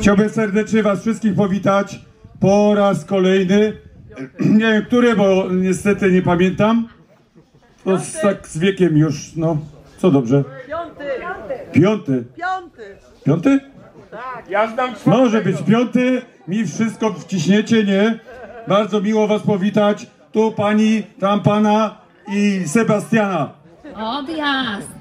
Chciałbym serdecznie Was wszystkich powitać po raz kolejny. Nie wiem który, bo niestety nie pamiętam. To z, tak z wiekiem już, no, co dobrze. Piąty! Piąty. Piąty! Piąty? Ja znam Może być piąty. Mi wszystko wciśniecie, nie? Bardzo miło Was powitać. Tu pani, tam pana i Sebastiana. Odjazd!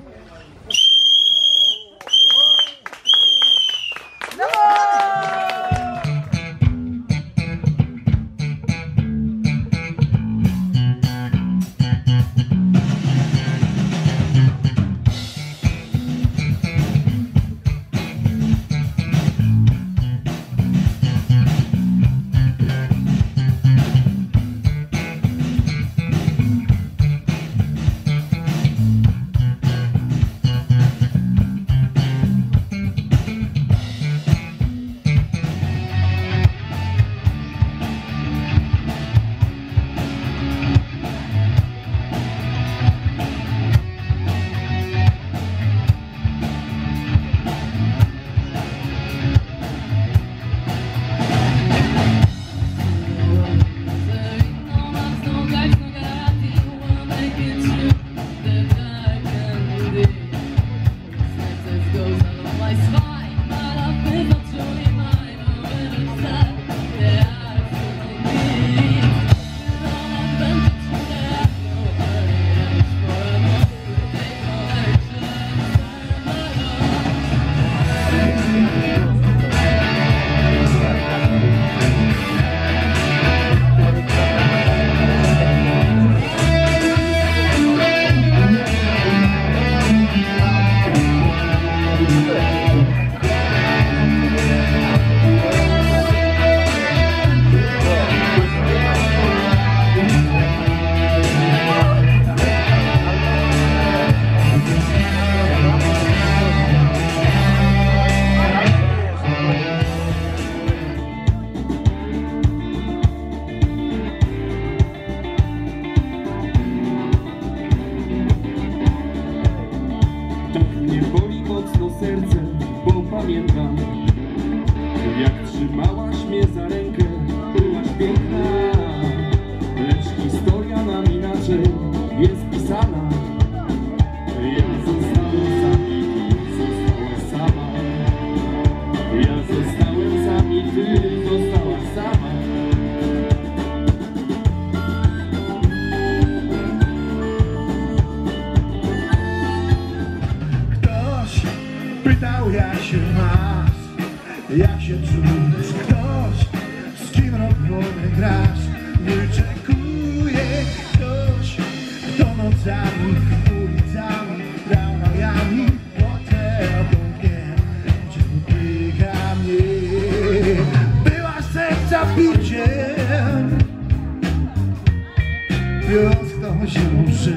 juntos.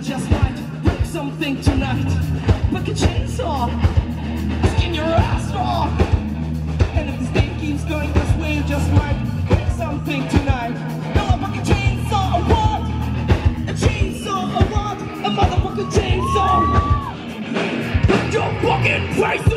I just might break something tonight. Pick a chainsaw, skin your ass off. And if this day keeps going this way, you just might break something tonight. No, a chainsaw, a what? A chainsaw, a what? A motherfucking chainsaw. Put your fucking face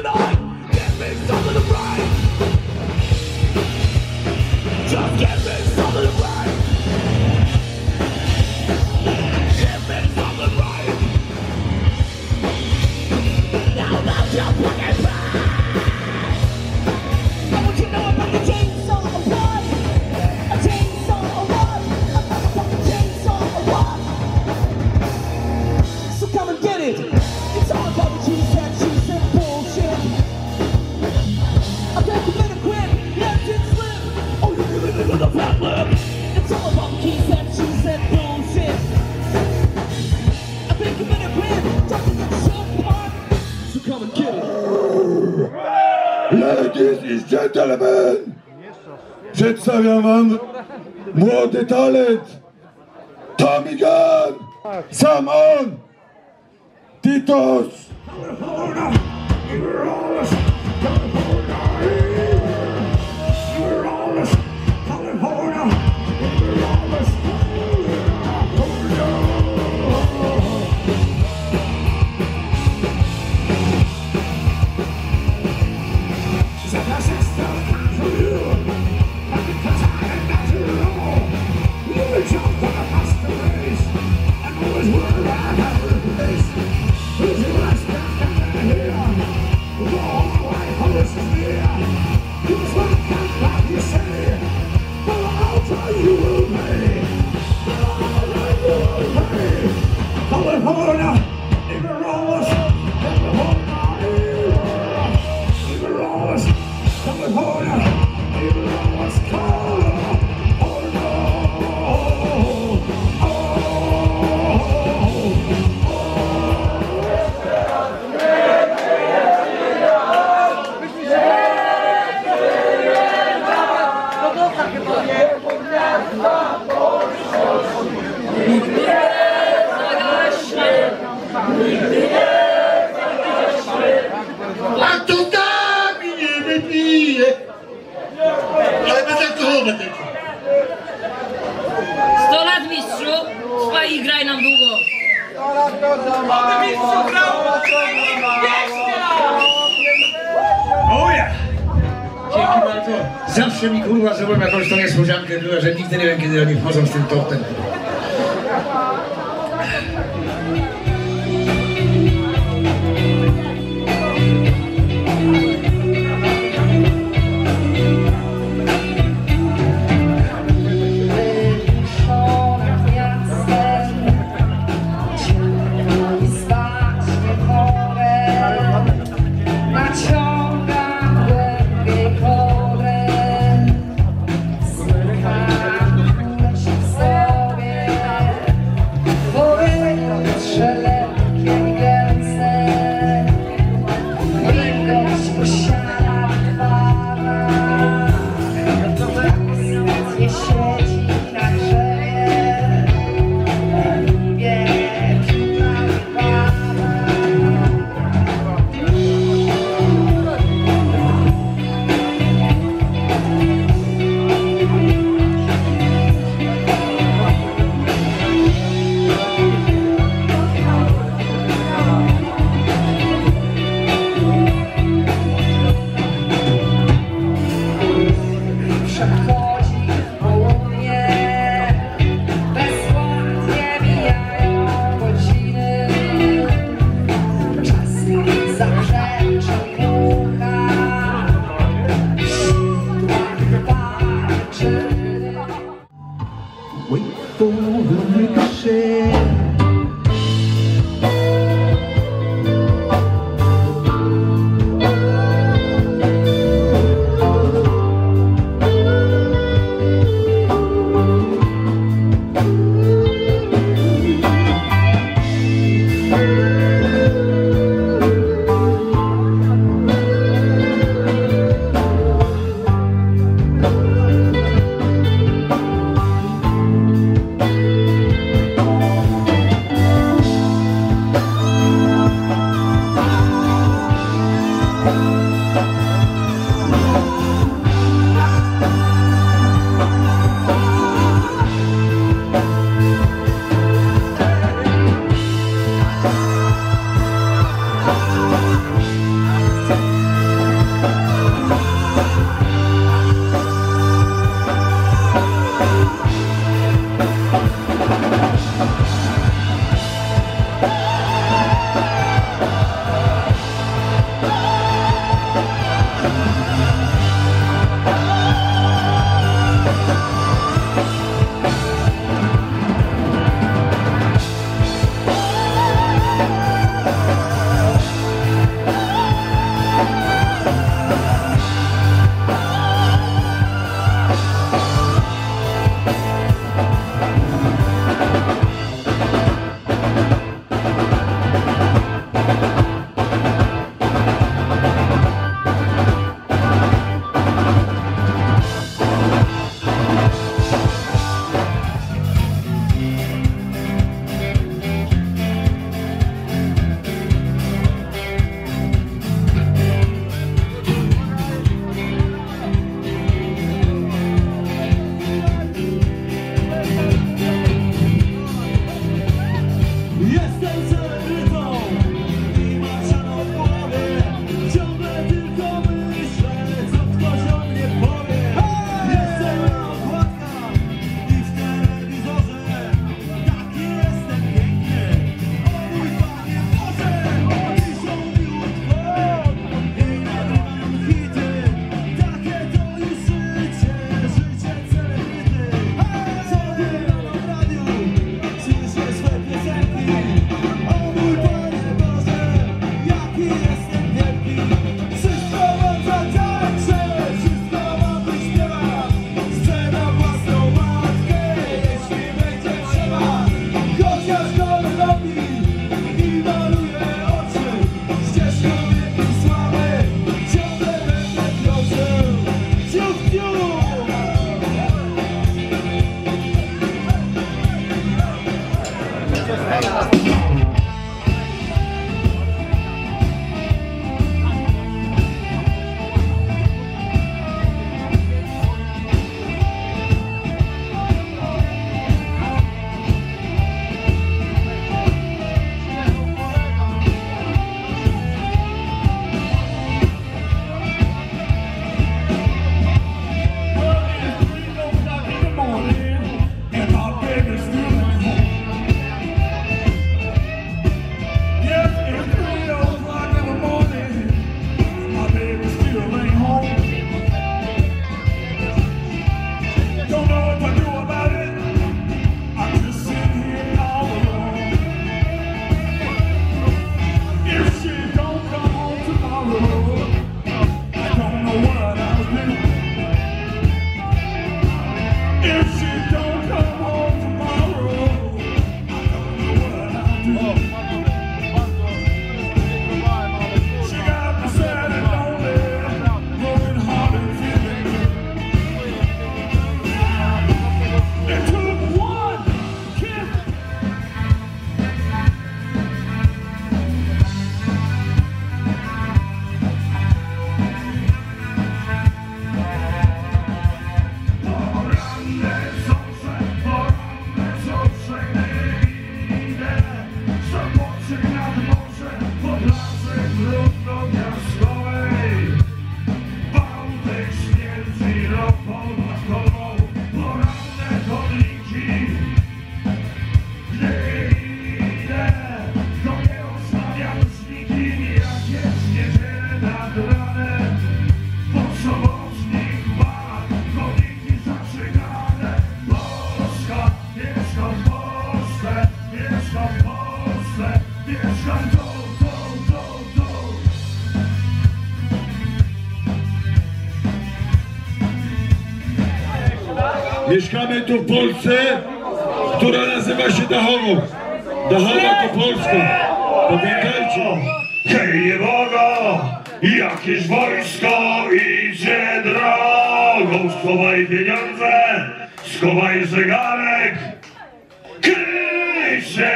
come and get it. Ladies and gentlemen, przedstawiam wam młody talent Tommy Gunn, sam on, Titos. A mistrzu, trwaj i graj nam długo. Oja! Dzięki bardzo. Zawsze mi kurwa zrobią jakąś tą niespodziankę, że nigdy nie wiem kiedy oni wchodzą z tym tortem. Yes, Mieszkamy tu w Polsce, która nazywa się Dachową. Dachowa to Polska. Pamiętajcie. Hej, Boga! Jakieś wojsko idzie drogą! Schowaj pieniądze, schowaj zegarek! Kryj się,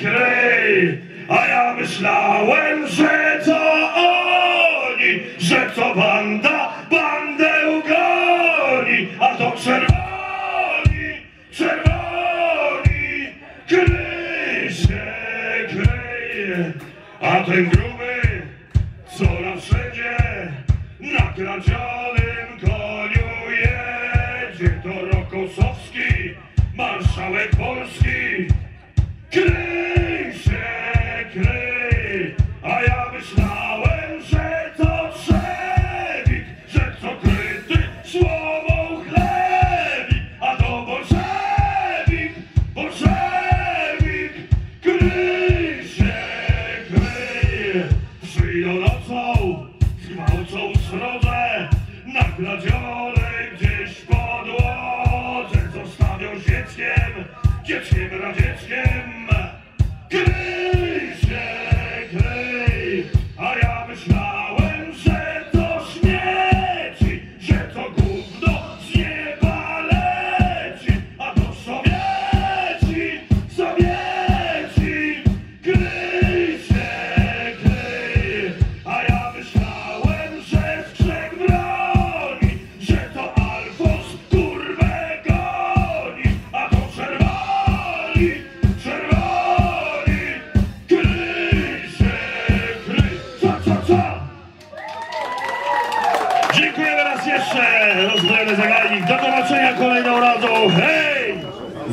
kryj! A ja myślałem, że to oni, że to banda, bandę Ten gruby, co na wszędzie na kradzionym koniu jedzie, to Rokosowski, marszałek Polski. Gwałcą srodze, nagradzione gdzieś podłodze, zostawią dzieckiem, dzieckiem radzieckiem.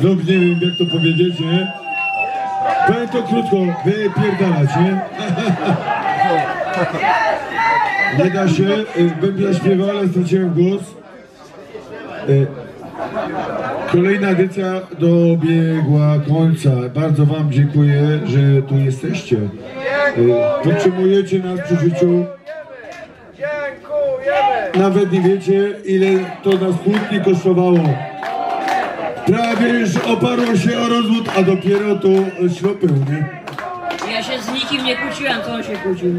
Znów nie wiem jak to powiedzieć, nie? Powiem to krótko, wypierdalać, nie? Nie da się, y, ja śpiewał, ale straciłem głos. Y, Kolejna edycja dobiegła końca. Bardzo Wam dziękuję, że tu jesteście. Y, Podtrzymujecie nas przy życiu. Nawet nie wiecie, ile to nas kłótni kosztowało. Prawie już oparło się o rozwód, a dopiero tu ślopył, nie? Ja się z nikim nie kłóciłem, to on się kłócił.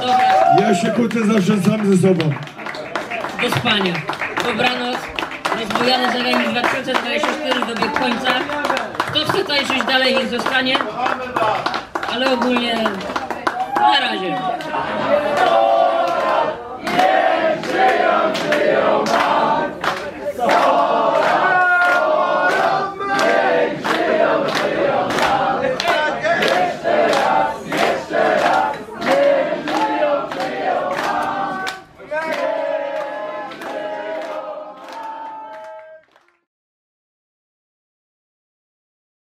Dobra, Ja się kłócę zawsze sam ze sobą. do spania. Dobranoc. Rozbujane zagranic 2024 w dobie końca. Kto chce tańczyć dalej, niech zostanie. Ale ogólnie na razie. Żyją, żyją!